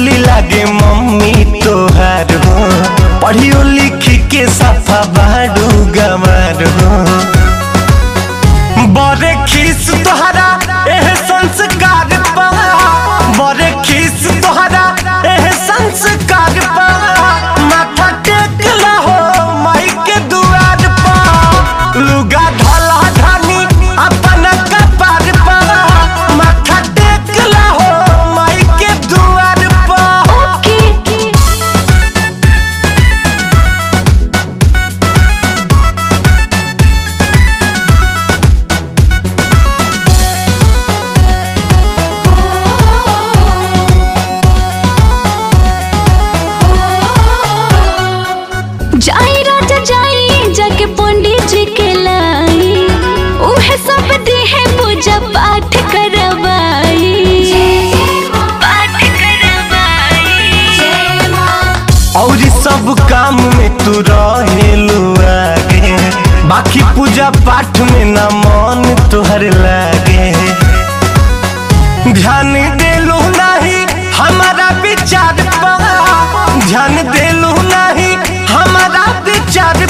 सिखौली लागे मम्मी तोहार हो। पढ़ियो लिखी के सफा बाडू गवार हो। तू रहेलू आगे। बाकी पूजा पाठ में ना मन तुहर लागे। ध्यान देलू नहीं हमारा विचार पा ध्यान देलू नहीं हमारा विचार